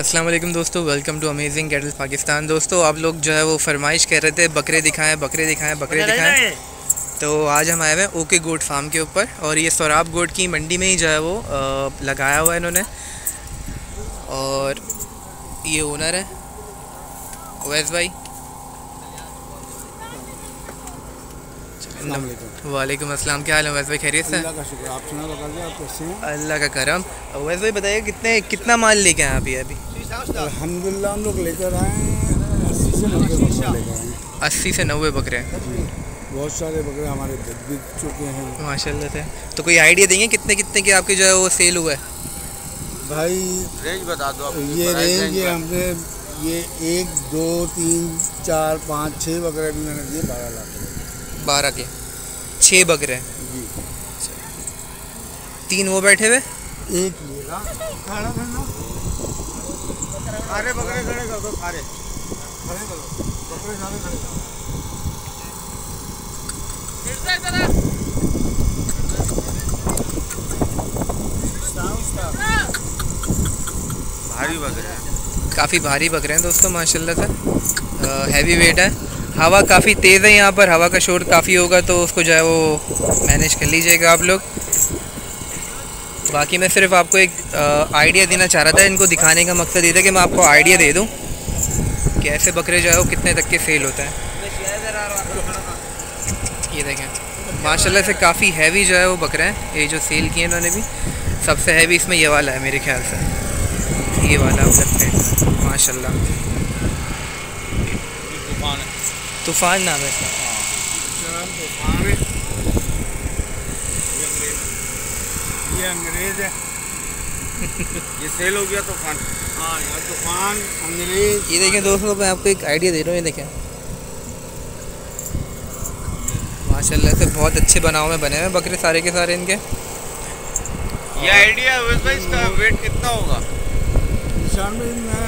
अस्सलाम वालेकुम दोस्तों welcome to amazing cattle Pakistan दोस्तों आप लोग जो है वो फरमाइश कर रहे थे बकरे दिखाएँ बकरे दिखाएँ बकरे दिखाएँ। तो आज हम आए हुए हैं ओके गोट फार्म के ऊपर और ये सौराब गोट की मंडी में ही जो है वो अ, लगाया हुआ है इन्होंने। और ये ओनर है ओवैस भाई। वालेकुम। अस्सलाम क्या हाल है? ओवैस भाई खैरियत से? अल्लाह का शुक्र आप सुना आप कैसे हैं? अल्लाह का करम। ओवैस भाई बताइए कितने कितना माल लेके आए अभी अभी? अल्हम्दुलिल्लाह हम लोग लेकर आए हैं अस्सी से नब्बे बकरे लेकर आए हैं। अस्सी से नब्बे बकरे। जी बहुत सारे बकरे हमारे बिक बिक चुके हैं। माशाल्लाह से। तो कोई आइडिया देंगे कितने कितने के आपके जो है वो सेल हुआ है? भाई रेंज बता दो आप ये रेंज ये हमने ये एक दो तीन चार पाँच छः बकरे भी मैंने दिए बारह लाख बारह के। छः बकरे हैं। तीन वो बैठे हुए? एक सारे बकरे खड़े कर दो सारे खड़े करो। बकरे सारे खड़े करो। भारी बकरे हैं। काफ़ी भारी बकरे हैं दोस्तों माशाल्लाह से हैवी वेट है। हवा काफ़ी तेज़ है यहाँ पर, हवा का शोर काफ़ी होगा तो उसको जो है वो मैनेज कर लीजिएगा आप लोग। बाकी मैं सिर्फ़ आपको एक आइडिया देना चाह रहा था, इनको दिखाने का मकसद ये था कि मैं आपको आइडिया दे दूँ कि ऐसे बकरे जो है वो कितने तक के सेल होता है। ये देखें, माशाल्लाह से काफ़ी हैवी जो है वो बकरे हैं, ये जो सेल किए इन्होंने भी, सबसे हैवी इसमें ये वाला है मेरे ख्याल से। ये वाला आप सकते हैं, माशाल्लाह। तूफ़ान नाम है। इसका चरण तूफ़ान ये अंग्रेज़ है। ये सेल हो गया तो खान हाँ यार तूफ़ान अंग्रेज़। ये देखें दोस्तों मैं आपको एक आइडिया दे रहा हूँ ये देखें। माशाल्लाह से बहुत अच्छे बनाव में बने हुए हैं बकरे सारे के सारे इनके। ये आइडिया भाई इसका वेट कितना होगा? निशान भाई मैं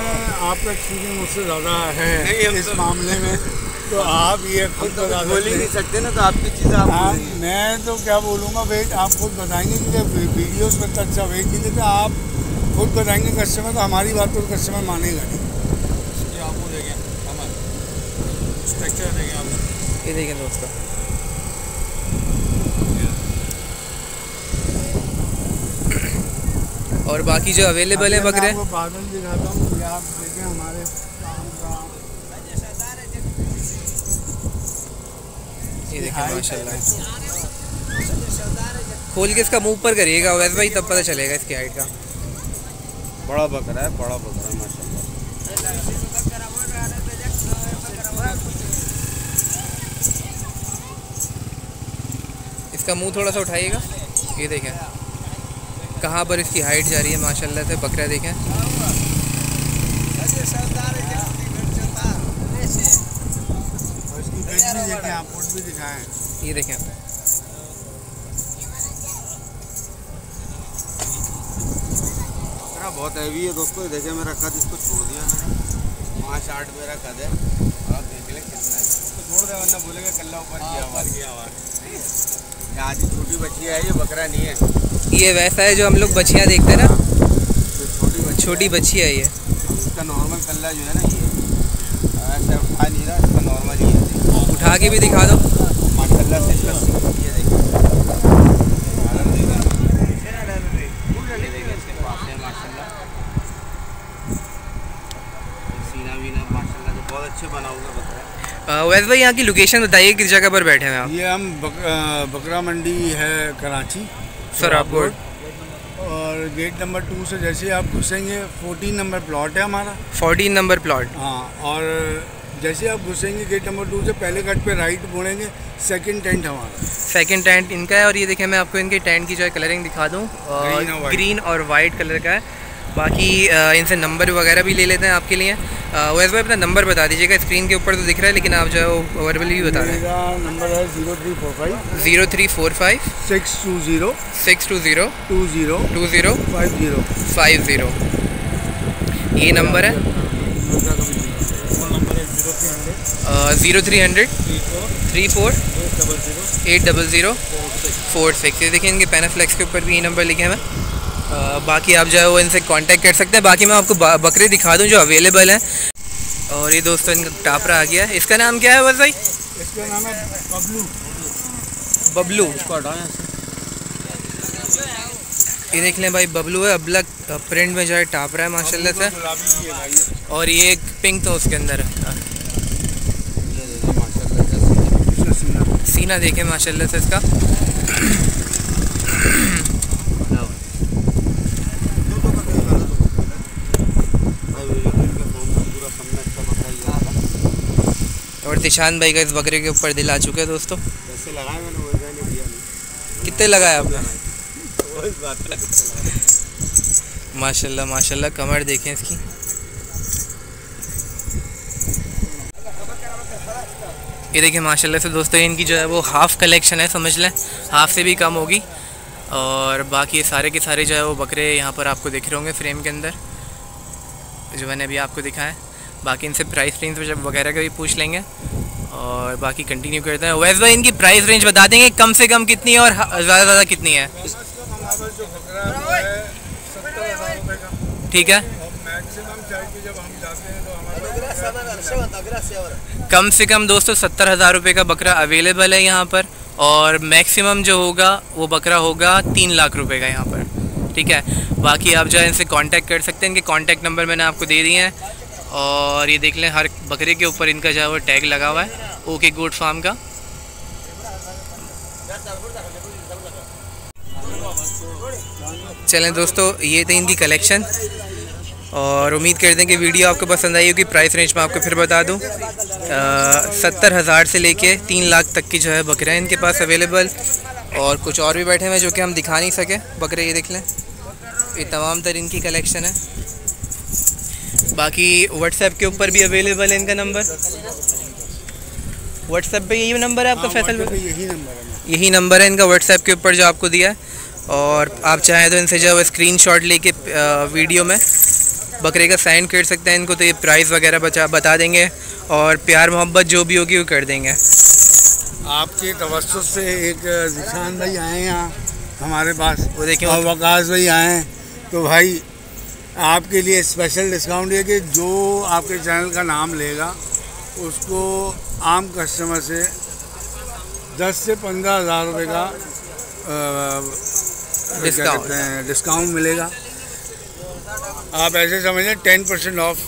आपका एक्सपीरियंस मुझसे ज़्यादा है नहीं, इस तो- मामले में। तो आप ये खुद तो बता बोल ही सकते नहीं सकते ना तो आपकी चीज़ आप हाँ, बोलेंगे। मैं तो क्या बोलूँगा वेट आप खुद बताएँगे क्योंकि वीडियोस में तो अच्छा वेट नहीं देते आप खुद बताएँगे कस्टमर तो हमारी बात तो कस्टमर मानेगा नहीं। आपको देखें स्ट्रक्चर देखें आप। ये देखें दोस्तों। और बाकी जो अवेलेबल है बकरे? बादल दिखाता हूँ आप देखें हमारे माशाल्लाह। खोल के इसका मुँह ऊपर करिएगा वैसे भाई तब पता चलेगा इसकी हाइट का। बड़ा बकरा है बड़ा बकरा है माशाल्लाह। इसका मुँह थोड़ा सा उठाइएगा। ये देखें कहाँ पर इसकी हाइट जा रही है माशाल्लाह से बकरा देखें और इसकी वेट भी देखें आप फुट भी दिखाएँ। ये देखें बहुत हैवी है दोस्तों ये देखें मेरा कद इसको छोड़ दिया मैंने। पाँच आठ मेरा कद है। आप देख लें कितना है। इसको छोड़ दे वरना बोलेगा कल्ला ऊपर किया हुआ किया हुआ ये आधी छोटी बच्ची है ये बकरा नहीं है। ये वैसा है जो हम लोग बछिया देखते हैं ना? छोटी बच्ची छोटी है। ये। इसका नॉर्मल कल्ला जो है ना ये। ऐसे उठा नहीं रहा। ही के भी दिखा दो। है वैसे भाई यहाँ की लोकेशन बताइए किस जगह पर बैठे हैं आप? ये हम बक, बकरा मंडी है कराची सराबकोट और गेट नंबर टू से जैसे आप घुसेंगे फोर्टीन नंबर प्लॉट है हमारा। फोर्टीन नंबर प्लॉट हाँ और जैसे आप घुसेंगे गेट नंबर टू से पहले कट पे राइट मुड़ेंगे सेकंड टेंट हमारा। सेकंड टेंट इनका है और ये देखें मैं आपको इनके टेंट की जो है कलरिंग दिखा दूँ। ग्रीन और वाइट कलर का है। बाकी इनसे नंबर वगैरह भी ले लेते हैं आपके लिए। वैसे भाई अपना नंबर बता दीजिएगा स्क्रीन के ऊपर तो दिख रहा है लेकिन आप जो है वो वर्बली भी बता दें मेरा नंबर है zero three four five zero three four five six two zero six two zero two zero two zero five zero five zero ये नंबर है। Zero three hundred three four eight double zero four six ये देखिए इनके panaflex के ऊपर भी ये number लिखे हैं। बाकी आप जो है वो इनसे कांटेक्ट कर सकते हैं। बाकी मैं आपको बकरे दिखा दूँ जो अवेलेबल हैं। और ये दोस्तों इनका टापरा आ गया। है इसका नाम क्या है बस भाई? इसका नाम है बबलू। बबलू। ये देख लें भाई बबलू है। अबलक प्रिंट में जो है टापरा है माशाल्लाह से। और ये एक पिंक तो उसके अंदर। है सीना देखें, माशाल्लाह से इसका। और दिशान भाई का इस बकरे के ऊपर दिल आ चुके हैं दोस्तों। कितने लगाए आपने? माशाल्लाह माशाल्लाह, कमर देखें इसकी। ये देखिए माशाल्लाह से दोस्तों इनकी जो है वो हाफ़ कलेक्शन है समझ लें। हाफ़ से भी कम होगी। और बाकी ये सारे के सारे जो है वो बकरे यहाँ पर आपको दिख रहे होंगे फ्रेम के अंदर जो मैंने अभी आपको दिखाया। बाकी इनसे प्राइस रेंज वगैरह का भी पूछ लेंगे। और बाकी कंटिन्यू करते हैं। वैसे भाई इनकी प्राइस रेंज बता देंगे कम से कम कितनी है और ज़्यादा से ज़्यादा कितनी है। ठीक है? कम से कम दोस्तों सत्तर हज़ार रुपये का बकरा अवेलेबल है यहाँ पर और मैक्सिमम जो होगा, वो बकरा होगा तीन लाख रुपए का यहाँ पर। ठीक है? बाकी आप जो है इनसे कांटेक्ट कर सकते हैं। इनके कांटेक्ट नंबर मैंने आपको दे दिए हैं। और ये देख लें, हर बकरे के ऊपर इनका जो है वो टैग लगा हुआ है। ओके गुड फार्म का। चलें दोस्तों, ये थे इनकी कलेक्शन और उम्मीद करते हैं कि वीडियो आपको पसंद आई होगी। प्राइस रेंज में आपको फिर बता दूँ। सत्तर हज़ार से लेके तीन लाख तक की जो है बकरे हैं इनके पास अवेलेबल और कुछ और भी बैठे हुए हैं जो कि हम दिखा नहीं सके। बकरे ये देख लें। ये तमाम तर इनकी कलेक्शन है। बाकी व्हाट्सएप के ऊपर भी अवेलेबल है इनका नंबर व्हाट्सएप पे यही नंबर है आपका हाँ, फैसल यही नंबर है। यही नंबर है इनका व्हाट्सएप के ऊपर जो आपको दिया है। और आप चाहें तो इनसे जो है स्क्रीन शॉट लेके वीडियो में बकरे का साइन कर सकते हैं इनको तो ये प्राइस वगैरह बचा बता देंगे। और प्यार मोहब्बत जो भी होगी वो कर देंगे। आपके तवस्त से एक निशान भाई आए यहाँ हमारे पास। वो देखिए और वकास भाई आए। हैं तो भाई आपके लिए स्पेशल डिस्काउंट है कि जो आपके चैनल का नाम लेगा उसको आम कस्टमर से दस से पंद्रह हज़ार रुपये का डिस्काउंट डिस्काउंट मिलेगा। आप ऐसे समझें ten percent of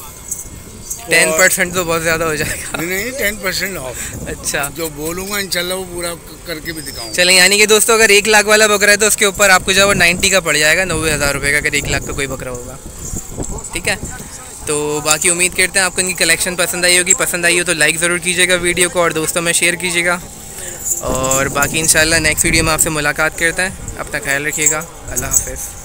ten percent तो बहुत ज़्यादा हो जाएगा। नहीं नहीं टेन परसेंट ऑफ़ अच्छा। जो बोलूँगा इंशाल्लाह वो पूरा करके भी दिखाऊँगा। चलें यानी कि दोस्तों अगर एक लाख वाला बकरा है तो उसके ऊपर आपको जो है वो नाइन्टी का पड़ जाएगा नब्बे हज़ार रुपये का अगर एक लाख का कोई बकरा होगा। ठीक है? तो बाकी उम्मीद करते हैं आपको इनकी कलेक्शन पसंद आई होगी। पसंद आई हो तो लाइक ज़रूर कीजिएगा वीडियो को और दोस्तों में शेयर कीजिएगा। और बाकी इंशाल्लाह नेक्स्ट वीडियो में आपसे मुलाकात करते हैं। अपना ख्याल रखिएगा। अल्लाह हाफिज़।